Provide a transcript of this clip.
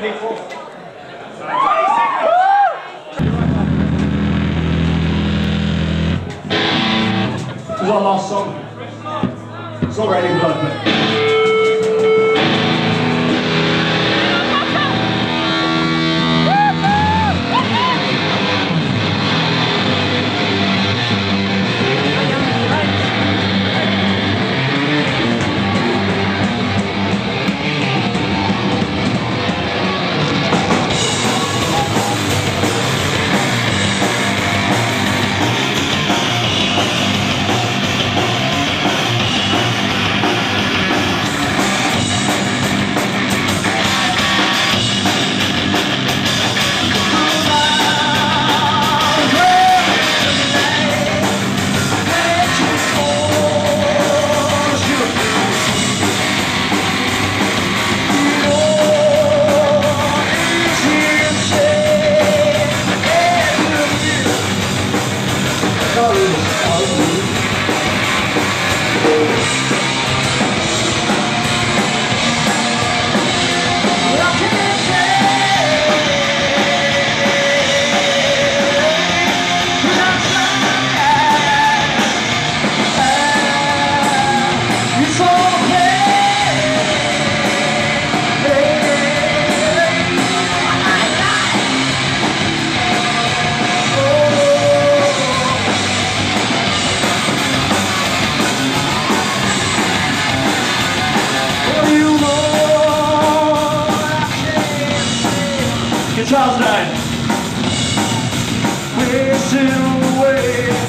people. This is our last song. It's not raining blood, but Charles nine. Wasting away.